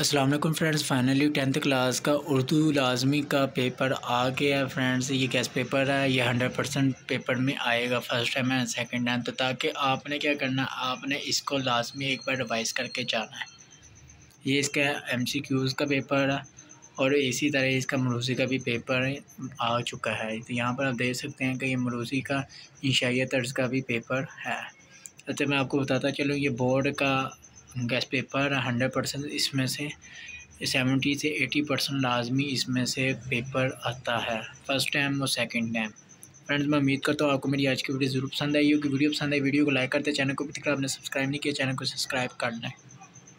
वालेकुम friends finally tenth class का उर्दू लाजमी का पेपर आ गया फ्रेंड्स ये गैस पेपर है, ये हंड्रेड परसेंट पेपर में आएगा first time and second time तो ताकि आपने क्या करना, आपने इसको लाजमी एक बार रिवाइज करके जाना है। ये इसका एम सी क्यूज़ का पेपर है और इसी तरह इसका मरूसी का भी पेपर आ चुका है। तो यहाँ पर आप देख सकते हैं कि ये मरूसी का इंशाइया तर्ज का भी पेपर है। अच्छा मैं आपको बताता चलूँ, ये बोर्ड का गैस पेपर हंड्रेड परसेंट इसमें से, सेवेंटी से एटी परसेंट लाजमी इसमें से पेपर आता है, फ़र्स्ट टाइम और सेकंड टाइम। फ्रेंड्स, मैं उम्मीद करता हूँ आपको मेरी आज की वीडियो ज़रूर पसंद आई होगी। वीडियो पसंद आई, वीडियो को लाइक करते, चैनल को भी आपने सब्सक्राइब नहीं किया, चैनल को सब्सक्राइब कर लें